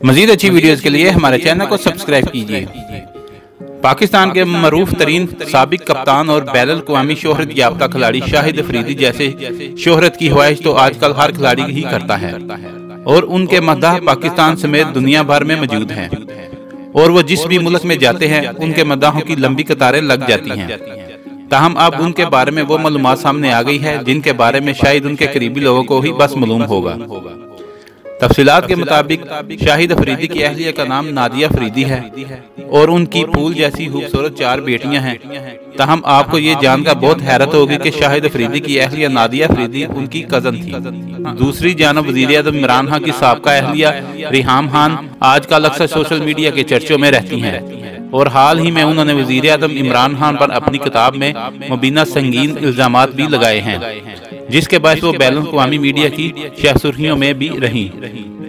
مزید اچھی ویڈیوز کے لیے ہمارے چینل کو سبسکرائب کیجیے۔ پاکستان کے معروف ترین سابق کپتان اور بین الاقوامی شہرت یافتہ کھلاڑی شاہد افریدی جیسے شہرت کی ہوائش تو آج کل ہر کھلاڑی ہی کرتا ہے۔ اور ان کے مداح پاکستان سمیت دنیا بھر میں موجود ہیں۔ اور وہ جس بھی ملک میں جاتے ہیں، ان کے مداحوں کی لمبی قطاریں لگ جاتی ہیں۔ تاہم، اب ان کے بارے میں وہ معلومات سامنے آ گئی ہے جن کے بارے میں شاید ان کے قریبی لوگوں کو ہی بس معلوم ہوگا۔ تفصیلات کے مطابق شاہد افریدی کی اہلیہ کا نام نادیہ افریدی ہے اور ان کی پھول جیسی خوبصورت چار بیٹیاں ہیں۔ تاہم آپ کو یہ جان کر بہت حیرت ہوگی کہ شاہد افریدی کی اہلیہ نادیہ افریدی ان کی کزن تھی۔ دوسری جانب وزیر اعظم عمران خان کی سابقہ اہلیہ ریحام خان آج کل اکثر سوشل میڈیا کے چرچوں میں رہتی ہیں۔ اور حال ہی میں انہوں نے وزیر اعظم عمران خان پر اپنی کتاب میں مبینہ سنگین الزامات بھی لگائے ہیں۔ جس کے باعث وہ بین الاقوامی میڈیا کی شہ سرخیوں میں بھی رہی۔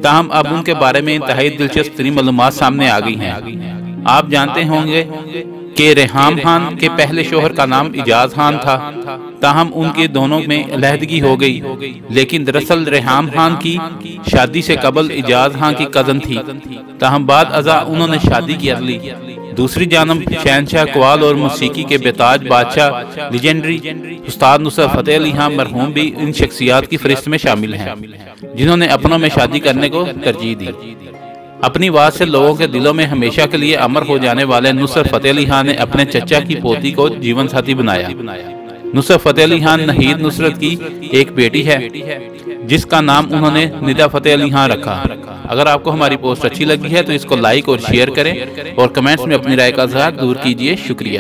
تاہم اب ان کے بارے میں انتہائی دلچسپ ترین معلومات سامنے آ گئی ہیں۔ آپ جانتے ہوں گے کہ ریحام خان کے پہلے شوہر کا نام اجاز خان تھا۔ تاہم ان کے دونوں میں علیحدگی ہو گئی۔ لیکن دراصل ریحام خان کی شادی سے قبل اجاز خان کی کزن تھی۔ تاہم بعد ازا انہوں نے شادی کی لی دوسری جانب شہنشاہ قوال اور موسیقی کے بیتاج بادشاہ لیجنڈری استاد نصر فتح علی خان مرحوم بھی ان شخصیات کی فرست میں شامل ہیں، جنہوں نے اپنوں میں شادی کرنے کو ترجیح دی۔ اپنی بات سے لوگوں کے دلوں میں ہمیشہ کے لیے امر ہو جانے والے نصر فتح علی خان نے اپنے چچا کی پوتی کو جیون ساتھی بنایا۔ نصر فتح علی خان نحید نصرت کی ایک بیٹی ہے جس کا نام انہوں نے ندا فتح علی خان رکھا۔ اگر آپ کو ہماری پوسٹ اچھی لگی ہے تو اس کو لائک اور شیئر کریں اور کمنٹس میں اپنی رائے کا اظہار دور کیجیے شکریہ۔